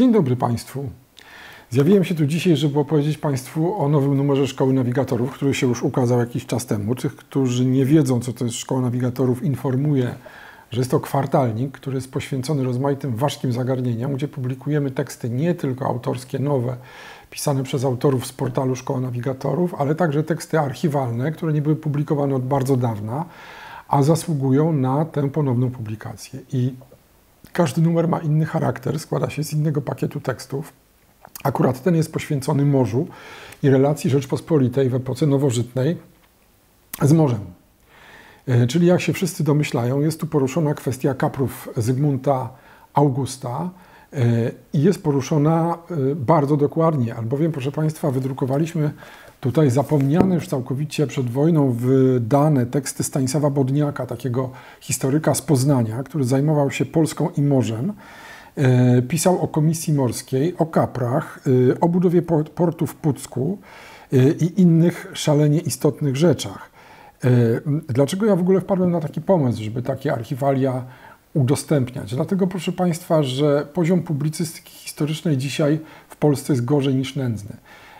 Dzień dobry Państwu. Zjawiłem się tu dzisiaj, żeby opowiedzieć Państwu o nowym numerze Szkoły Nawigatorów, który się już ukazał jakiś czas temu. Tych, którzy nie wiedzą, co to jest Szkoła Nawigatorów, informuję, że jest to kwartalnik, który jest poświęcony rozmaitym ważkim zagadnieniom, gdzie publikujemy teksty nie tylko autorskie, nowe, pisane przez autorów z portalu Szkoła Nawigatorów, ale także teksty archiwalne, które nie były publikowane od bardzo dawna, a zasługują na tę ponowną publikację. I każdy numer ma inny charakter, składa się z innego pakietu tekstów. Akurat ten jest poświęcony morzu i relacji Rzeczpospolitej w epoce nowożytnej z morzem. E, czyli jak się wszyscy domyślają, jest tu poruszona kwestia kaprów Zygmunta Augusta i jest poruszona e, bardzo dokładnie, albowiem, proszę Państwa, wydrukowaliśmy Tutaj zapomniane już całkowicie przed wojną wydane teksty Stanisława Bodniaka, takiego historyka z Poznania, który zajmował się Polską i morzem. E, pisał o komisji morskiej, o kaprach, e, o budowie portu w Pucku e, i innych szalenie istotnych rzeczach. Dlaczego ja w ogóle wpadłem na taki pomysł, żeby takie archiwalia udostępniać? Dlatego, proszę Państwa, że poziom publicystyki historycznej dzisiaj w Polsce jest gorzej niż nędzny.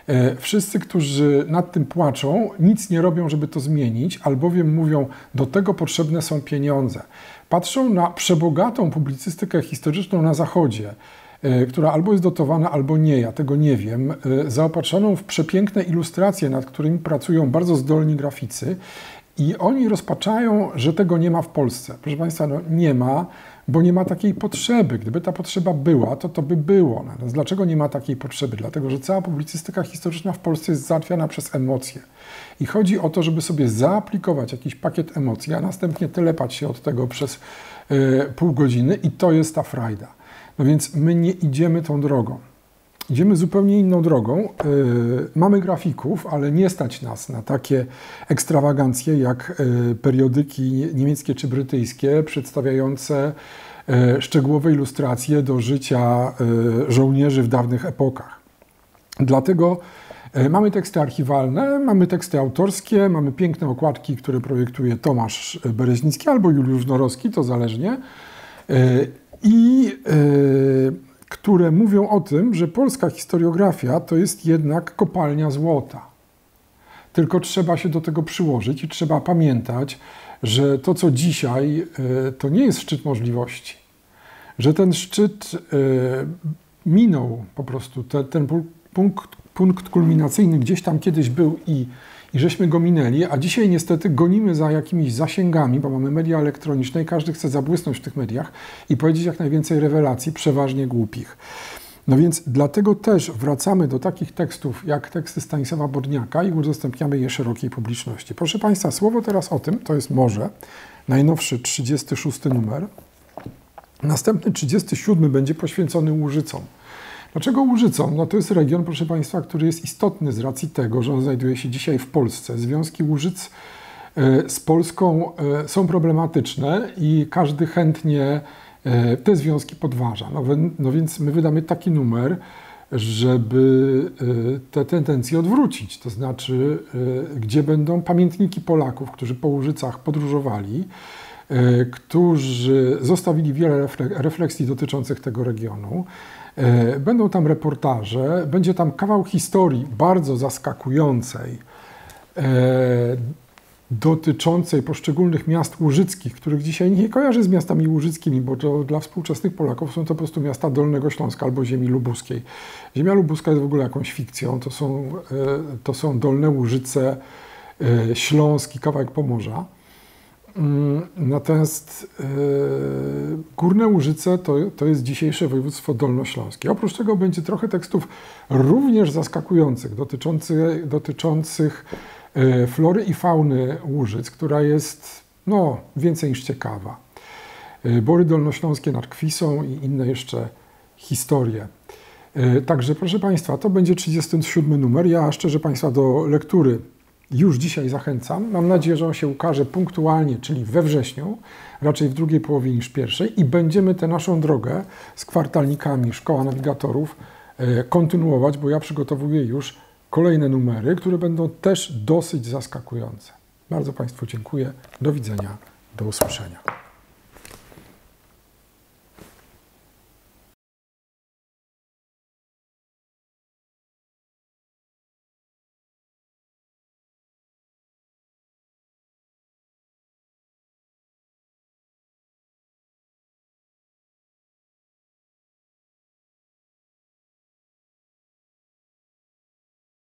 E, wszyscy, którzy nad tym płaczą, nic nie robią, żeby to zmienić, albowiem mówią, do tego potrzebne są pieniądze. Patrzą na przebogatą publicystykę historyczną na Zachodzie, e, która albo jest dotowana, albo nie, ja tego nie wiem, e, zaopatrzoną w przepiękne ilustracje, nad którymi pracują bardzo zdolni graficy i oni rozpaczają, że tego nie ma w Polsce. Proszę Państwa, no nie ma bo nie ma takiej potrzeby. Gdyby ta potrzeba była, to to by było. Natomiast dlaczego nie ma takiej potrzeby? Dlatego, że cała publicystyka historyczna w Polsce jest załatwiana przez emocje. I chodzi o to, żeby sobie zaaplikować jakiś pakiet emocji, a następnie telepać się od tego przez y, pół godziny i to jest ta frajda. No więc my nie idziemy tą drogą. Idziemy zupełnie inną drogą. Yy, mamy grafików, ale nie stać nas na takie ekstrawagancje jak yy, periodyki niemieckie czy brytyjskie przedstawiające yy, szczegółowe ilustracje do życia żołnierzy w dawnych epokach. Dlatego Mamy teksty archiwalne, mamy teksty autorskie, mamy piękne okładki, które projektuje Tomasz Bereźnicki albo Juliusz Norowski, to zależnie. I które mówią o tym, że polska historiografia to jest jednak kopalnia złota. Tylko trzeba się do tego przyłożyć i trzeba pamiętać, że to, co dzisiaj, e, to nie jest szczyt możliwości. Że ten szczyt e, minął po prostu, ten, ten punkt, punkt kulminacyjny gdzieś tam kiedyś był i i żeśmy go minęli, a dzisiaj niestety gonimy za jakimiś zasięgami, bo mamy media elektroniczne i każdy chce zabłysnąć w tych mediach i powiedzieć jak najwięcej rewelacji, przeważnie głupich. No więc dlatego też wracamy do takich tekstów jak teksty Stanisława Bodniaka i udostępniamy je szerokiej publiczności. Proszę Państwa, słowo teraz o tym, to jest może najnowszy 36 numer. Następny 37 będzie poświęcony Łużycom. Dlaczego Łużycą? No to jest region, proszę Państwa, który jest istotny z racji tego, że on znajduje się dzisiaj w Polsce. Związki Łużyc e, z Polską e, są problematyczne i każdy chętnie e, te związki podważa. No, no więc my wydamy taki numer, żeby te tendencje odwrócić. To znaczy, gdzie będą pamiętniki Polaków, którzy po Łużycach podróżowali, którzy zostawili wiele refleksji dotyczących tego regionu. E, będą tam reportaże, będzie tam kawał historii bardzo zaskakującej, e, dotyczącej poszczególnych miast łużyckich, których dzisiaj nie kojarzy z miastami łużyckimi, bo to dla współczesnych Polaków są to po prostu miasta Dolnego Śląska albo ziemi lubuskiej. Ziemia lubuska jest w ogóle jakąś fikcją, to są, e, to są Dolne Łużyce, Śląski, kawałek Pomorza. Mm, natomiast yy, Górne Łużyce to, to jest dzisiejsze województwo dolnośląskie. Oprócz tego będzie trochę tekstów również zaskakujących, dotyczących, dotyczących yy, flory i fauny Łużyc, która jest no, więcej niż ciekawa. Yy, Bory dolnośląskie nad Kwisą i inne jeszcze historie. Także proszę Państwa, to będzie 37 numer. Ja szczerze Państwa do lektury już dzisiaj zachęcam. Mam nadzieję, że on się ukaże punktualnie, czyli we wrześniu, raczej w drugiej połowie niż pierwszej i będziemy tę naszą drogę z kwartalnikami Szkoła Nawigatorów e, kontynuować, bo ja przygotowuję już kolejne numery, które będą też dosyć zaskakujące. Bardzo Państwu dziękuję. Do widzenia. Do usłyszenia.